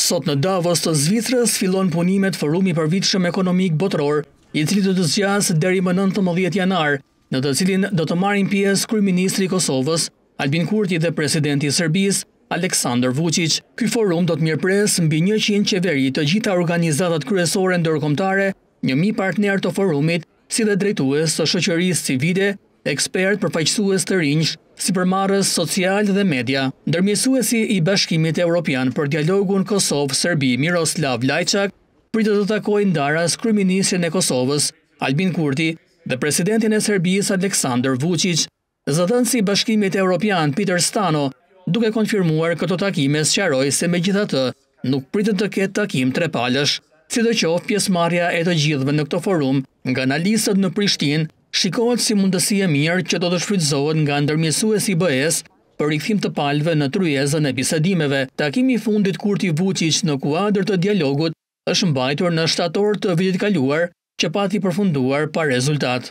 Sot në Davos të Zvicrës fillon punimet Forumi i Përvitshëm Ekonomik Botëror, i cili do të zgjasë deri më nëntëmbëdhjetë janar, në të cilin do të marrin pjesë kryeministri i Kosovës, Albin Kurti dhe presidenti i Serbisë, Aleksandër Vuçiq. Ky forum do të mirëpresë mbi njëqind qeveri të gjitha organizatat kryesore ndërkombëtare Një mijë partnerë të forumit, si dhe drejtues të shoqërisë civile, ekspertë, përfaqësues të rinjsh, sipërmarrës socialë dhe media. Ndërmjetësuesi i Bashkimit Europian për dialogun Kosovë-Serbi, Miroslav Lajçak, pritet të takojë ndaras kryeministrin e Kosovës, Albin Kurti, dhe presidentin e Serbisë, Aleksandër Vuçiq. Zëdhënësi i Bashkimit Europian, Peter Stano, duke konfirmuar këto takime sqaroi se megjithatë nuk pritet të ketë takim trepalësh. Sidoqoftë pjesëmarrja e të gjithëve në këtë forum nga analistët në Prishtinë shikohet si mundësi e mirë që do të shfrytëzohet nga ndërmjetësuesi i BE-së për rikthim të palëve në tryezën e bisedimeve. Takimi i fundit Kurti-Vuçiç në kuadër të dialogut është mbajtur në shtator të vitit kaluar që pati përfunduar pa rezultat.